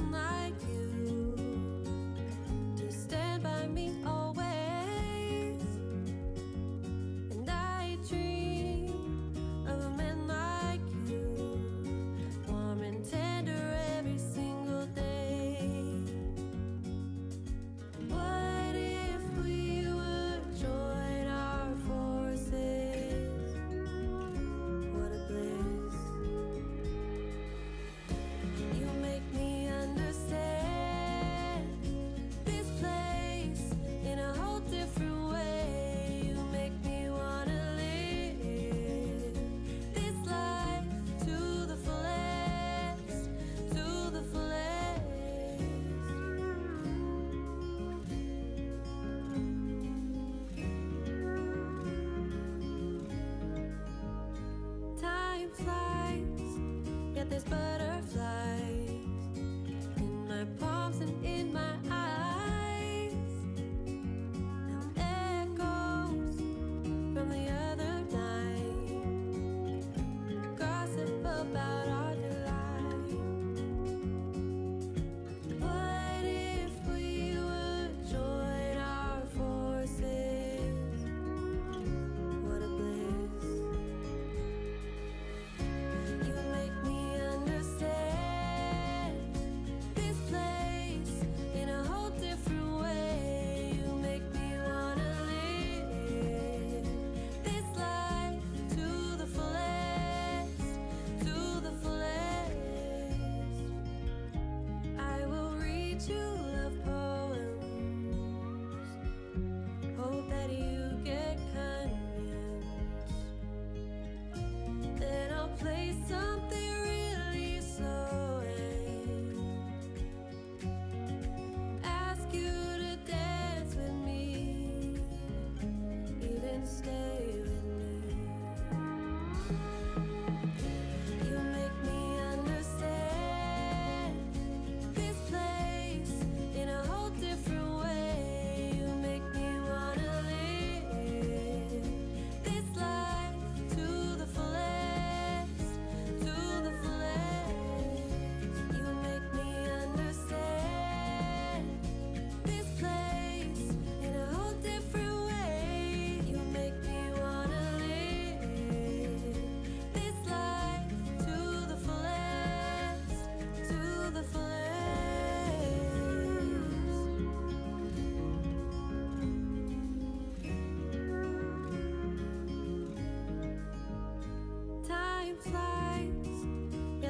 someone like you to stand by me flies, yet there's butterflies.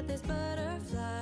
get this butterfly